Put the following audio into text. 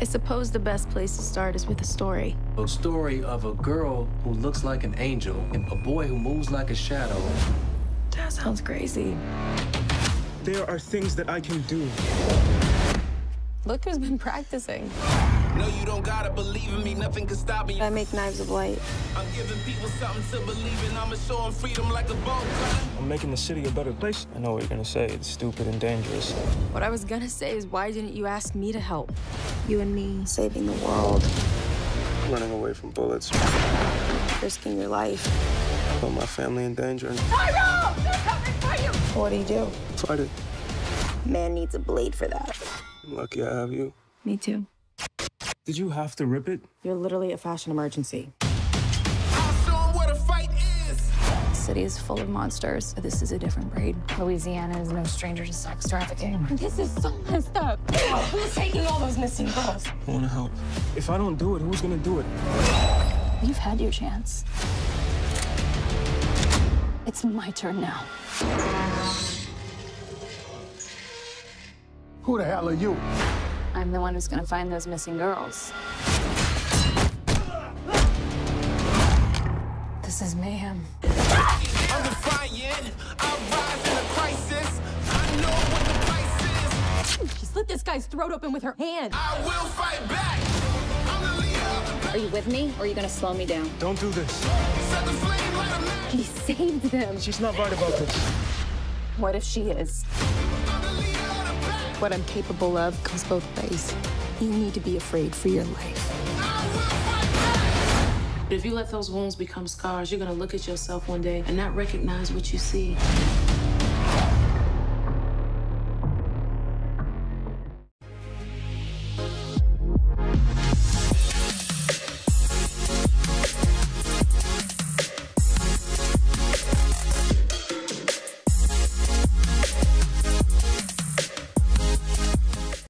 I suppose the best place to start is with a story. A story of a girl who looks like an angel and a boy who moves like a shadow. That sounds crazy. There are things that I can do. Look who's been practicing. No, you don't gotta believe in me, nothing can stop me. I make knives of light. I'm giving people something to believe in. I'ma show them freedom like a bolt. I'm making the city a better place. I know what you're gonna say. It's stupid and dangerous. What I was gonna say is, why didn't you ask me to help? You and me saving the world, Running away from bullets. risking your life. Put my family in danger. Tyrone! They're coming for you! What do you do? Fight it. Man needs a blade for that. I'm lucky I have you. Me too. Did you have to rip it? You're literally a fashion emergency. City is full of monsters. This is a different breed. Louisiana is no stranger to sex trafficking. This is so messed up. Who's taking all those missing girls? I wanna help. If I don't do it, who's gonna do it? You've had your chance. It's my turn now. Who the hell are you? I'm the one who's gonna find those missing girls. This is mayhem. I'm defiant. I rise in a crisis. I know what the price is. She slit this guy's throat open with her hand. I will fight back. I'm the leader of the Are you with me, or are you gonna slow me down? Don't do this. set the flame light a match. He saved them. She's not right about this. What if she is? I'm the leader of the pack. What I'm capable of goes both ways. You need to be afraid for your life. Back. If you let those wounds become scars, you're gonna look at yourself one day and not recognize what you see.